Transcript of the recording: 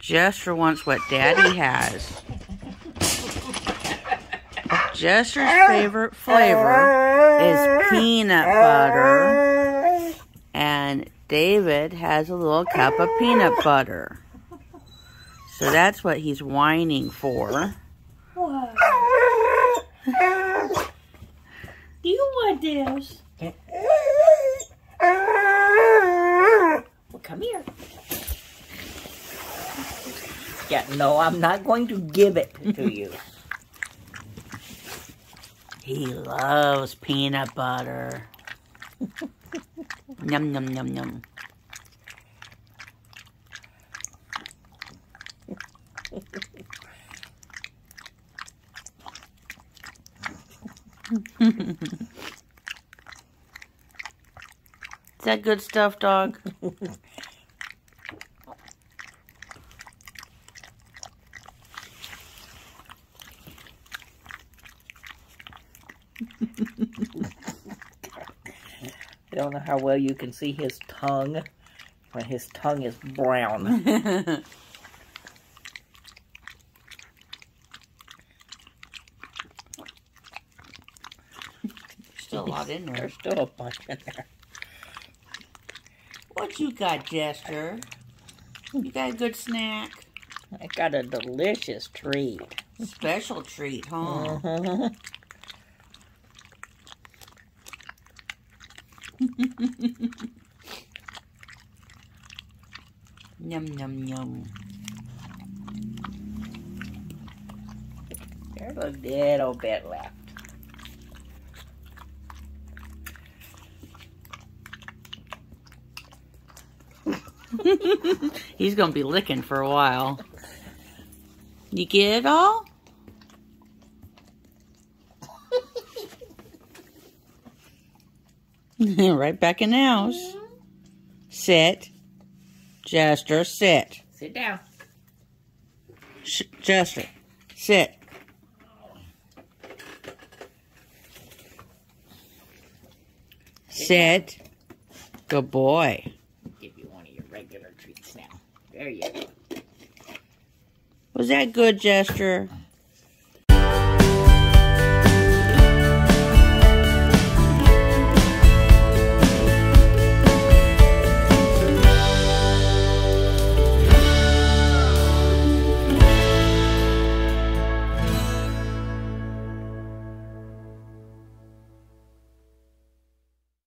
Jester wants what Daddy has. Jester's favorite flavor is peanut butter. And David has a little cup of peanut butter. So that's what he's whining for. What? Do you want this? Well, come here. No, I'm not going to give it to you. He loves peanut butter. Num num num num. Is that good stuff, dog? I don't know how well you can see his tongue but his tongue is brown. Still a lot in there. There's still a bunch in there. What you got, Jester? You got a good snack? I got a delicious treat. Special treat, huh? Mhm. Yum yum yum. There's a little bit left. He's gonna be licking for a while. You get it all? right back in the house. Sit. Jester, sit. Sit down. Sh- Jester, sit. Sit. Good boy. Give you one of your regular treats now. There you go. Was that good, Jester?